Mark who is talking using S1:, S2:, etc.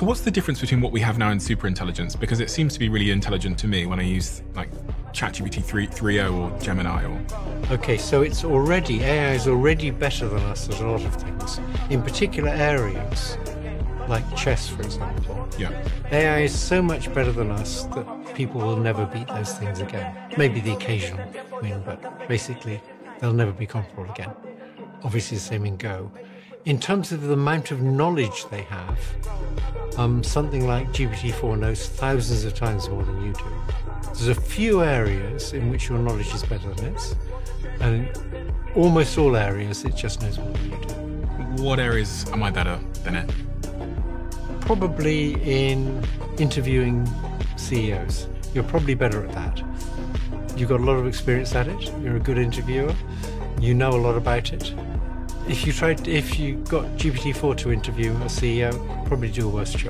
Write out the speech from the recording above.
S1: So what's the difference between what we have now and superintelligence? Because it seems to be really intelligent to me when I use like ChatGPT 3, 3.0 or Gemini or...
S2: Okay, so it's already, AI is already better than us at a lot of things. In particular areas, like chess, for example.
S1: Yeah.
S2: AI is so much better than us that people will never beat those things again. Maybe the occasional win, but basically they'll never be comparable again. Obviously the same in Go. In terms of the amount of knowledge they have, um, something like GPT-4 knows thousands of times more than you do. There's a few areas in which your knowledge is better than its, and in almost all areas it just knows more than you do.
S1: What areas am I better than it?
S2: Probably in interviewing CEOs. You're probably better at that. You've got a lot of experience at it. You're a good interviewer. You know a lot about it. If you tried, if you got GPT-4 to interview a CEO, probably do a worse job.